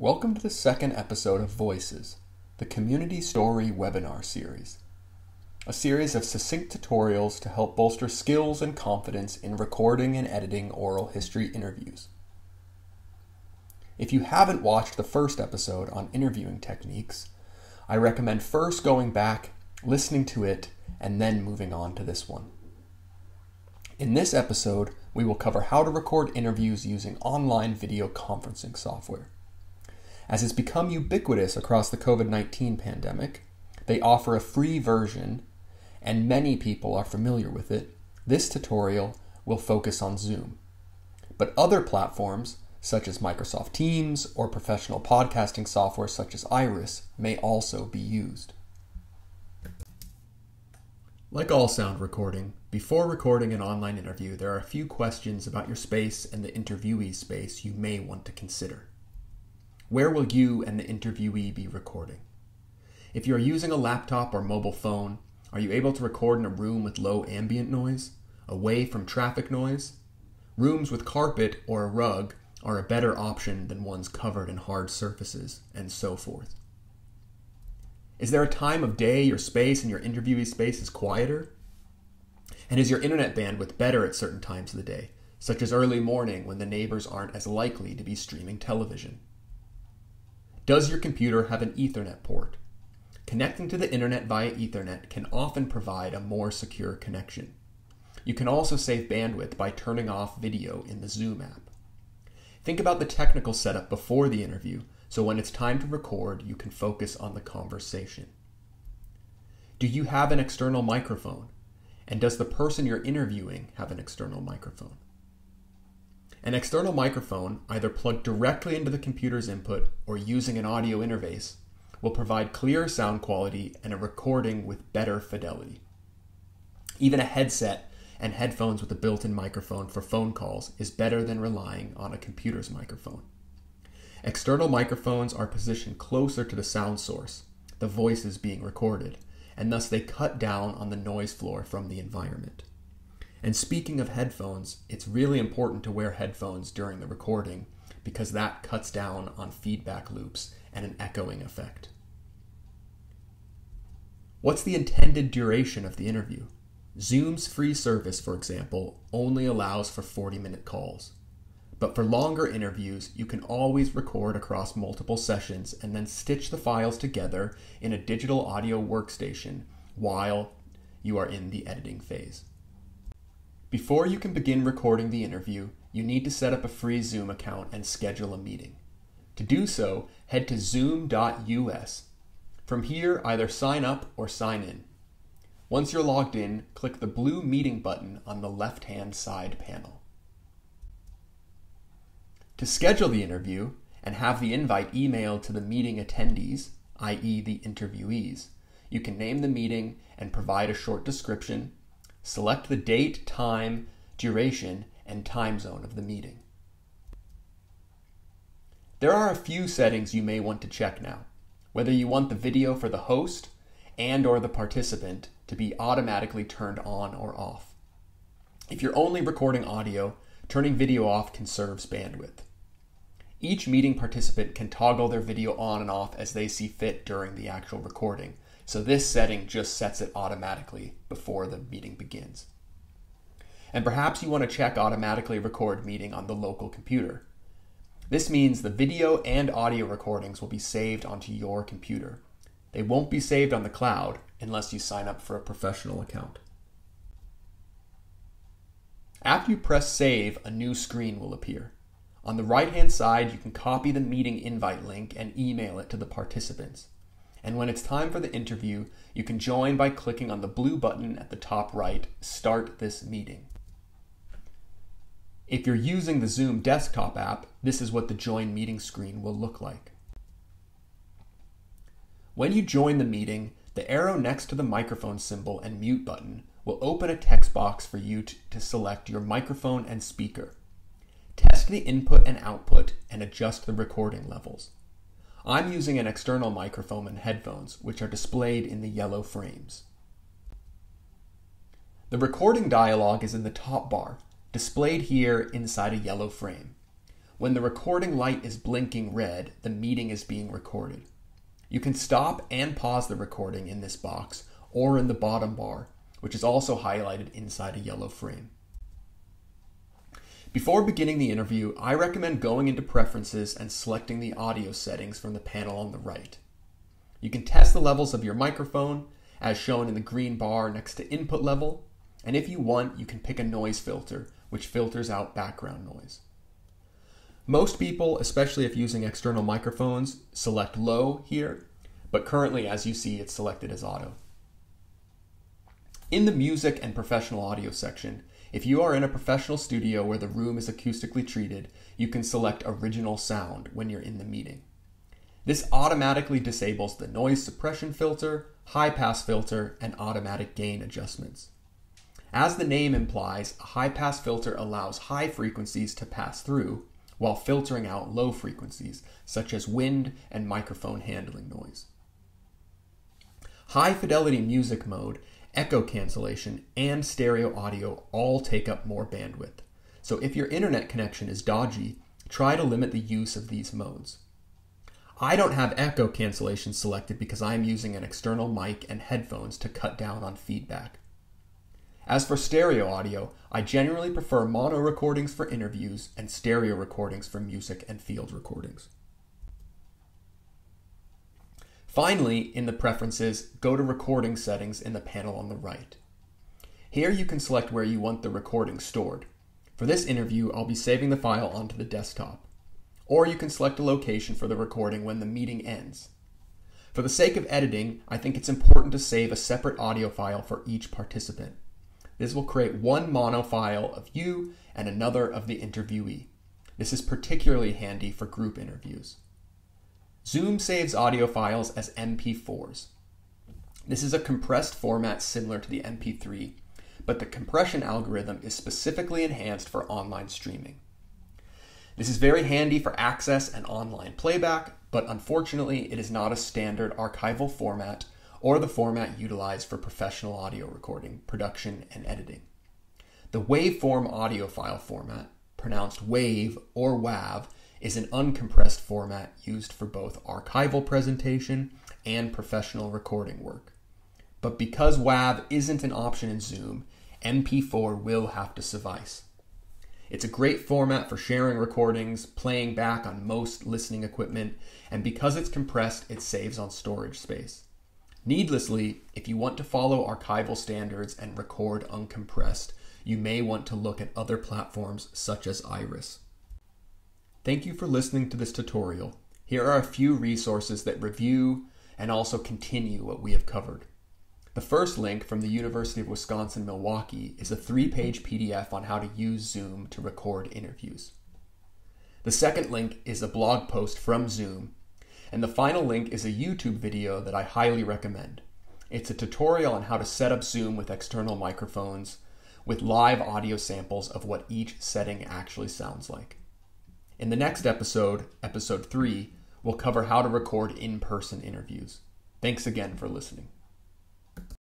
Welcome to the second episode of Voices, the Community Story webinar series. A series of succinct tutorials to help bolster skills and confidence in recording and editing oral history interviews. If you haven't watched the first episode on interviewing techniques, I recommend first going back, listening to it, and then moving on to this one. In this episode, we will cover how to record interviews using online video conferencing software. As it's become ubiquitous across the COVID 19 pandemic, they offer a free version, and many people are familiar with it. This tutorial will focus on Zoom. But other platforms, such as Microsoft Teams or professional podcasting software such as Iris, may also be used. Like all sound recording, before recording an online interview, there are a few questions about your space and the interviewee's space you may want to consider. Where will you and the interviewee be recording? If you are using a laptop or mobile phone, are you able to record in a room with low ambient noise, away from traffic noise? Rooms with carpet or a rug are a better option than ones covered in hard surfaces, and so forth. Is there a time of day your space and your interviewee space is quieter? And is your internet bandwidth better at certain times of the day, such as early morning when the neighbors aren't as likely to be streaming television? Does your computer have an Ethernet port? Connecting to the internet via Ethernet can often provide a more secure connection. You can also save bandwidth by turning off video in the Zoom app. Think about the technical setup before the interview so when it's time to record, you can focus on the conversation. Do you have an external microphone? And does the person you're interviewing have an external microphone? An external microphone, either plugged directly into the computer's input or using an audio interface, will provide clearer sound quality and a recording with better fidelity. Even a headset and headphones with a built in microphone for phone calls is better than relying on a computer's microphone. External microphones are positioned closer to the sound source, the voices being recorded, and thus they cut down on the noise floor from the environment. And speaking of headphones, it's really important to wear headphones during the recording because that cuts down on feedback loops and an echoing effect. What's the intended duration of the interview? Zoom's free service, for example, only allows for 40 minute calls. But for longer interviews, you can always record across multiple sessions and then stitch the files together in a digital audio workstation while you are in the editing phase. Before you can begin recording the interview, you need to set up a free Zoom account and schedule a meeting. To do so, head to zoom.us. From here, either sign up or sign in. Once you're logged in, click the blue meeting button on the left hand side panel. To schedule the interview and have the invite emailed to the meeting attendees, i.e., the interviewees, you can name the meeting and provide a short description, Select the date, time, duration, and time zone of the meeting. There are a few settings you may want to check now. Whether you want the video for the host and or the participant to be automatically turned on or off. If you're only recording audio, turning video off conserves bandwidth. Each meeting participant can toggle their video on and off as they see fit during the actual recording, so this setting just sets it automatically before the meeting begins. And perhaps you want to check automatically record meeting on the local computer. This means the video and audio recordings will be saved onto your computer. They won't be saved on the cloud unless you sign up for a professional account. After you press save, a new screen will appear. On the right hand side, you can copy the meeting invite link and email it to the participants and when it's time for the interview, you can join by clicking on the blue button at the top right, Start This Meeting. If you're using the Zoom desktop app, this is what the Join Meeting screen will look like. When you join the meeting, the arrow next to the microphone symbol and mute button will open a text box for you to, to select your microphone and speaker. Test the input and output and adjust the recording levels. I'm using an external microphone and headphones, which are displayed in the yellow frames. The recording dialog is in the top bar, displayed here inside a yellow frame. When the recording light is blinking red, the meeting is being recorded. You can stop and pause the recording in this box or in the bottom bar, which is also highlighted inside a yellow frame. Before beginning the interview, I recommend going into Preferences and selecting the audio settings from the panel on the right. You can test the levels of your microphone, as shown in the green bar next to input level, and if you want, you can pick a noise filter, which filters out background noise. Most people, especially if using external microphones, select low here, but currently, as you see, it's selected as auto. In the music and professional audio section, if you are in a professional studio where the room is acoustically treated, you can select original sound when you're in the meeting. This automatically disables the noise suppression filter, high pass filter, and automatic gain adjustments. As the name implies, a high pass filter allows high frequencies to pass through while filtering out low frequencies, such as wind and microphone handling noise. High fidelity music mode echo cancellation, and stereo audio all take up more bandwidth. So if your internet connection is dodgy, try to limit the use of these modes. I don't have echo cancellation selected because I am using an external mic and headphones to cut down on feedback. As for stereo audio, I generally prefer mono recordings for interviews and stereo recordings for music and field recordings. Finally, in the preferences, go to recording settings in the panel on the right. Here you can select where you want the recording stored. For this interview, I'll be saving the file onto the desktop. Or you can select a location for the recording when the meeting ends. For the sake of editing, I think it's important to save a separate audio file for each participant. This will create one mono file of you and another of the interviewee. This is particularly handy for group interviews. Zoom saves audio files as MP4s. This is a compressed format similar to the MP3, but the compression algorithm is specifically enhanced for online streaming. This is very handy for access and online playback, but unfortunately, it is not a standard archival format or the format utilized for professional audio recording, production, and editing. The waveform audio file format, pronounced WAVE or WAV, is an uncompressed format used for both archival presentation and professional recording work. But because WAV isn't an option in Zoom, MP4 will have to suffice. It's a great format for sharing recordings, playing back on most listening equipment, and because it's compressed, it saves on storage space. Needlessly, if you want to follow archival standards and record uncompressed, you may want to look at other platforms such as Iris. Thank you for listening to this tutorial. Here are a few resources that review and also continue what we have covered. The first link from the University of Wisconsin Milwaukee is a three page PDF on how to use Zoom to record interviews. The second link is a blog post from Zoom. And the final link is a YouTube video that I highly recommend. It's a tutorial on how to set up Zoom with external microphones with live audio samples of what each setting actually sounds like. In the next episode, episode 3, we'll cover how to record in person interviews. Thanks again for listening.